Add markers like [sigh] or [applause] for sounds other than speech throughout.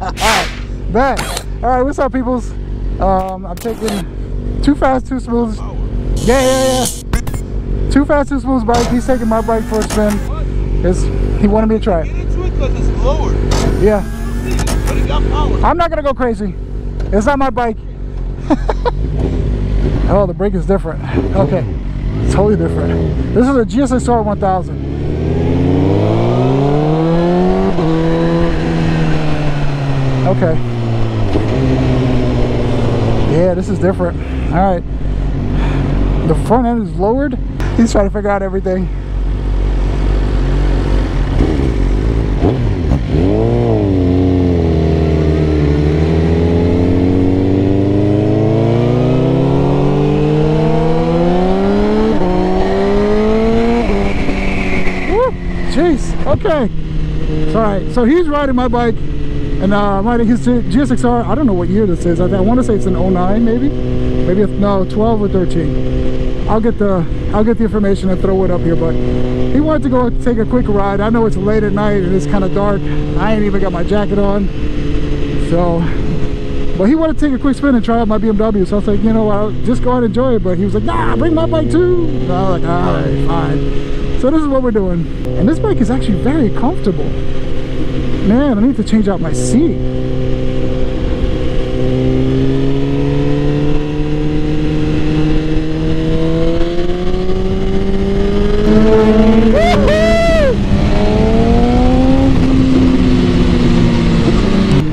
right, bet. All right, what's up, peoples? Um, I'm taking Too Fast, Too Smooth. Yeah, yeah, yeah. Too Fast, Too Smooth bike. He's taking my bike for a spin. Cause he wanted me to try it. Get into it because it's lowered. Yeah. But it got power. I'm not gonna go crazy. It's not my bike. [laughs] oh, the brake is different. Okay, totally different. This is a GSXR 1000. Okay. Yeah, this is different. All right. The front end is lowered. He's trying to figure out everything. Woo! Jeez. Okay. All right. So he's riding my bike, and uh, I'm riding his GSXR. I don't know what year this is. I, I want to say it's an 09, maybe. Maybe if, no, 12 or 13. I'll get the I'll get the information and throw it up here. But he wanted to go take a quick ride. I know it's late at night and it's kind of dark. I ain't even got my jacket on. So, but he wanted to take a quick spin and try out my BMW. So I was like, you know what, just go out and enjoy it. But he was like, nah, bring my bike too. So I was like, all right, fine. So this is what we're doing. And this bike is actually very comfortable. Man, I need to change out my seat.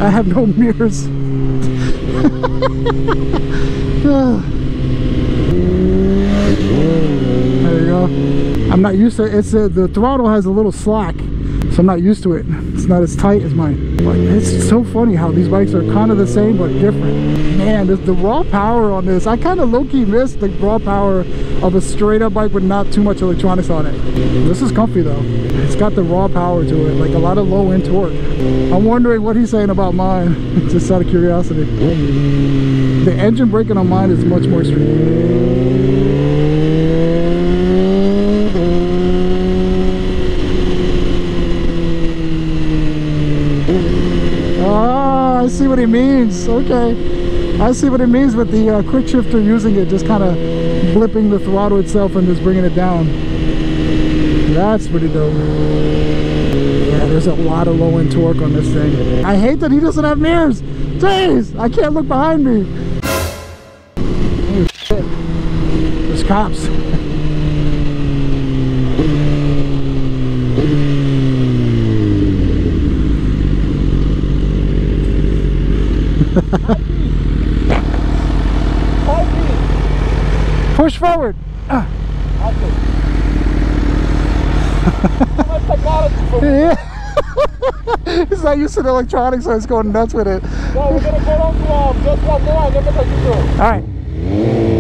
I have no mirrors. [laughs] there you go. I'm not used to it. It's a, the throttle has a little slack, so I'm not used to it. It's not as tight as mine. But it's so funny how these bikes are kind of the same but different. Man, this, the raw power on this, I kind of low-key miss the raw power of a straight-up bike with not too much electronics on it. This is comfy though. It's got the raw power to it, like a lot of low-end torque. I'm wondering what he's saying about mine, [laughs] just out of curiosity. The engine braking on mine is much more street. Ah, I see what he means. Okay. I see what it means with the uh, quick shifter using it, just kind of blipping the throttle itself and just bringing it down. That's pretty dope. Yeah, there's a lot of low end torque on this thing. I hate that he doesn't have mirrors. Jeez, I can't look behind me. Shit. There's cops. [laughs] Push forward. Ah. Yeah. He's not used to the electronics, so he's going nuts with it. No, we're gonna go down to um, just one more and then we're gonna do it. All right.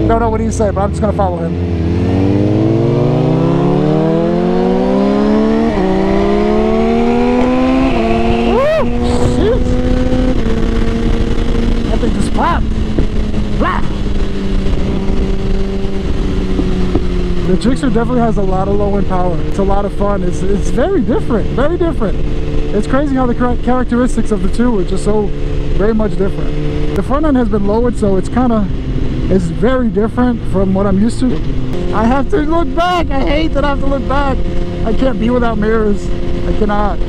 Don't know what he's saying, but I'm just gonna follow him. Woo! Shit! That thing just popped. Blah! The definitely has a lot of low end power. It's a lot of fun. It's, it's very different, very different. It's crazy how the characteristics of the two are just so very much different. The front end has been lowered, so it's kind of, it's very different from what I'm used to. I have to look back. I hate that I have to look back. I can't be without mirrors. I cannot.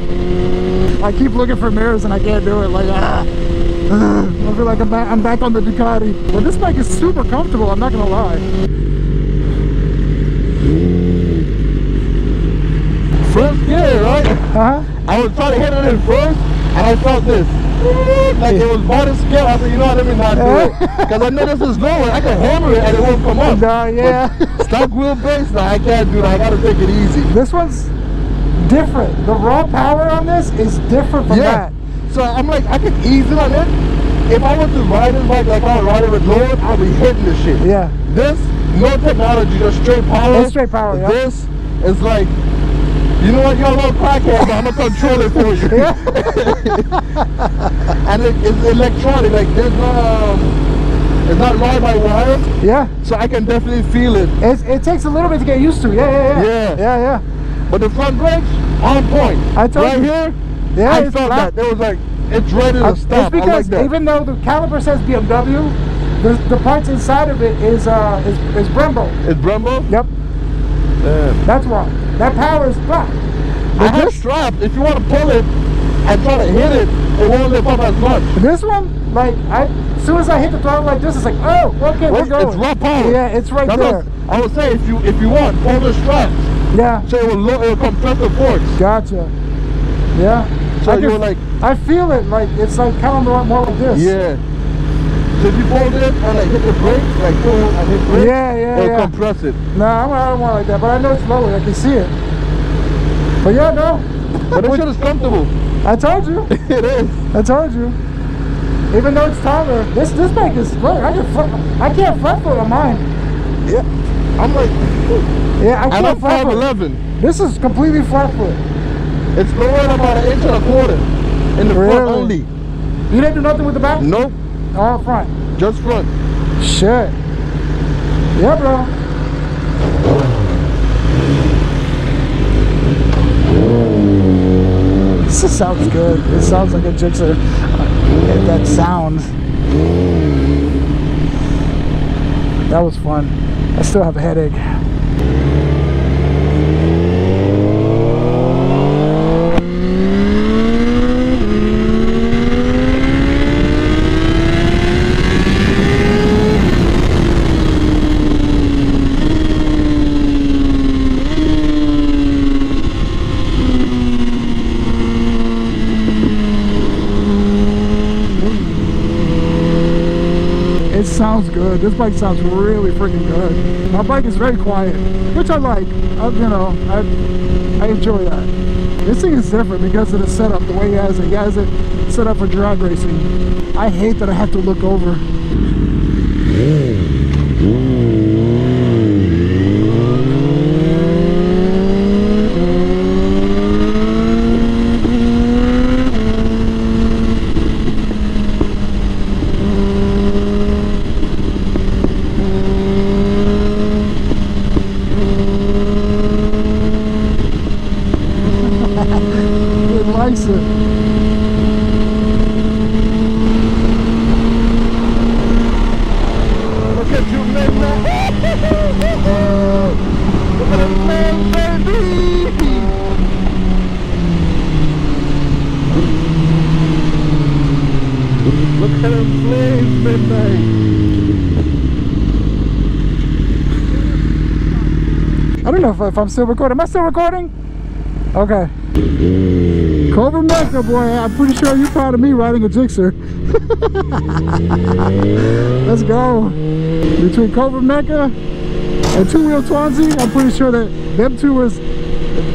I keep looking for mirrors and I can't do it. Like, ah. [sighs] I feel like I'm back, I'm back on the Ducati. But this bike is super comfortable, I'm not gonna lie. First gear, right? Uh-huh. I was trying to hit it in first, and I felt this. Like it was body scale. I said, you know what, let me not do it. Because I know this is lower. I can hammer it and it won't come up. Nah, yeah. But stock wheelbase, nah, I can't do that. I gotta take it easy. This one's different. The raw power on this is different from Yeah. that. So I'm like, I can ease it on it. If I were to ride this bike like I would ride it with load, I'll be hitting this shit. Yeah. This, no technology, just straight power. It's straight power, yeah. This is like, you know what, you're a little crackhead, but I'm gonna control it for you. [laughs] and it, it's electronic, like there's no, um, it's not ride by wire, Yeah. so I can definitely feel it. It's, it takes a little bit to get used to. Yeah, yeah, yeah. Yeah. Yeah, yeah. But the front brakes, on point. I told right you. here, Yeah, I felt flat. that. There was like, it's ready to I- stop. It's I like because even though the caliper says BMW, the, the parts inside of it is uh is, is Brembo. it's Brembo. Yep, Damn. that's why. That power is black. I But have this, straps. If you want to pull it and try to hit it, it won't lift up as much. this one, like I, as soon as I hit the throttle like this, it's like, oh, okay, we're going. It's raw power. Yeah, it's right That's there. what I would say if you if you want pull the straps, Yeah, so it will it will compress the force. gotcha. Yeah. So I you can- were like, I feel it like it's like kind of more like this. yeah. If you pull it and like hit the brakes, like pull and hit brakes, Yeah, yeah, it'll yeah. compress it. No, I don't, I don't want like that, but I know it's lower. I can see it. But yeah, no. But this shit is comfortable. I told you. [laughs] it is. I told you. Even though it's taller, this this bike is look. I can flat, I can't flat foot on mine. Yeah. I'm like, Yeah, I can't I'm flat foot. 5'11". This is completely flat foot. It's lower about an inch and a quarter in the front only. You didn't do nothing with the back? Nope, All front. just front. Shit. Yeah, bro. This just sounds good. It sounds like a. Uh, that sound. That was fun. I still have a headache. It sounds good. This bike sounds really freaking good. My bike is very quiet, which I like. I, you know, I I enjoy that. This thing is different because of the setup, the way he has it. He has it set up for drag racing. I hate that I have to look over. Mm. It. Look at you, man. Look at him, man, baby. Look at him flames, midnight. I don't know if, if I'm still recording. Am I still recording? Okay. Cobra Mecca, boy. I'm pretty sure you're proud of me riding a Gixxer. Let's go. Between Cobra Mecca and Two Wheel Twansy, I'm pretty sure that them two was,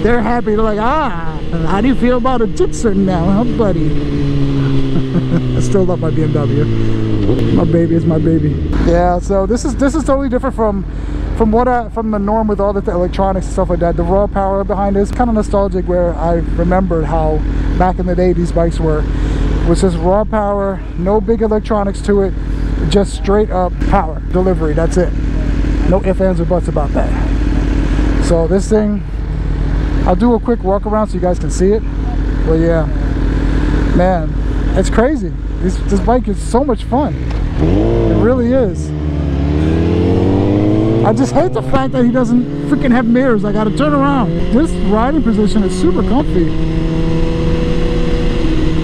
they're happy. They're like, ah, how do you feel about a Gixxer now, huh, buddy? [laughs] I still love my BMW. My baby is my baby. Yeah, so this is this is totally different from from what I from the norm with all the electronics and stuff like that. The raw power behind it is kind of nostalgic where I remembered how back in the day these bikes were was just raw power, no big electronics to it, just straight up power delivery. That's it. No ifs, ands, or buts about that. So this thing, I'll do a quick walk around so you guys can see it. But yeah, man, it's crazy. This this bike is so much fun. It really is. I just hate the fact that he doesn't freaking have mirrors. I gotta turn around. This riding position is super comfy.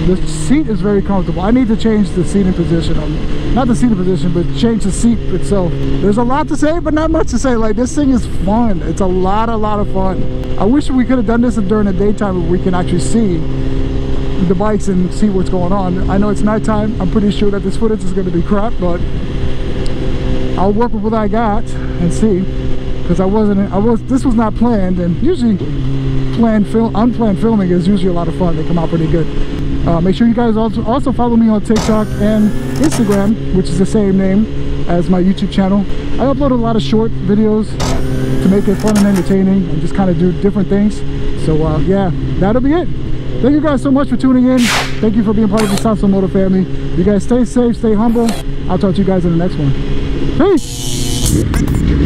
The seat is very comfortable. I need to change the seating position. Um, not the seating position, but change the seat itself. There's a lot to say, but not much to say. Like this thing is fun. It's a lot, a lot of fun. I wish we could have done this during the daytime where we can actually see the bikes and see what's going on. I know it's nighttime. I'm pretty sure that this footage is going to be crap, but I'll work with what I got and see. Because I wasn't, I was, this was not planned, and usually planned film, unplanned filming is usually a lot of fun. They come out pretty good. Uh, make sure you guys also also follow me on TikTok and Instagram, which is the same name as my YouTube channel. I upload a lot of short videos to make it fun and entertaining, and just kind of do different things. So uh, yeah, that'll be it. Thank you guys so much for tuning in. Thank you for being part of the Sazón Moto family. You guys stay safe, stay humble. I'll talk to you guys in the next one. Peace.